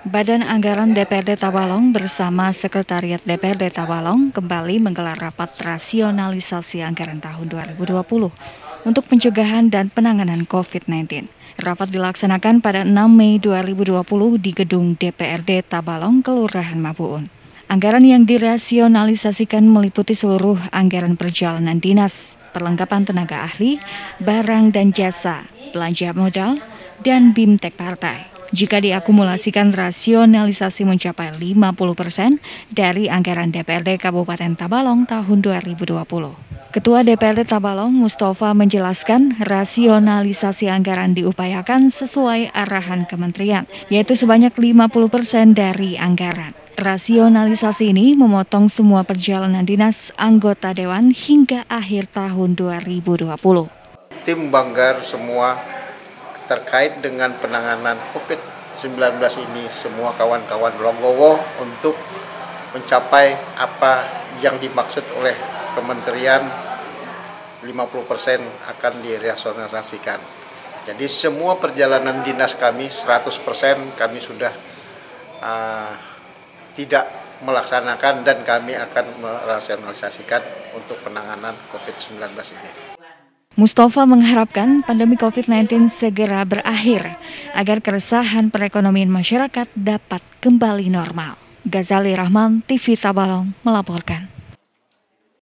Badan Anggaran DPRD Tabalong bersama Sekretariat DPRD Tabalong kembali menggelar rapat rasionalisasi anggaran tahun 2020 untuk pencegahan dan penanganan COVID-19. Rapat dilaksanakan pada 6 Mei 2020 di gedung DPRD Tabalong, Kelurahan Mabuun. Anggaran yang dirasionalisasikan meliputi seluruh anggaran perjalanan dinas, perlengkapan tenaga ahli, barang dan jasa, belanja modal, dan BIMTEK partai. Jika diakumulasikan rasionalisasi mencapai 50 persen dari anggaran DPRD Kabupaten Tabalong tahun 2020. Ketua DPRD Tabalong Mustafa menjelaskan rasionalisasi anggaran diupayakan sesuai arahan kementerian, yaitu sebanyak 50 persen dari anggaran. Rasionalisasi ini memotong semua perjalanan dinas anggota dewan hingga akhir tahun 2020. Tim Banggar semua terkait dengan penanganan COVID-19 ini semua kawan-kawan Longgowo untuk mencapai apa yang dimaksud oleh Kementerian 50% akan dirasionalisasikan. Jadi semua perjalanan dinas kami 100% kami sudah uh, tidak melaksanakan dan kami akan merasionalisasikan untuk penanganan COVID-19 ini. Mustafa mengharapkan pandemi COVID-19 segera berakhir agar keresahan perekonomian masyarakat dapat kembali normal. Ghazali Rahman, TV Tabalong, melaporkan.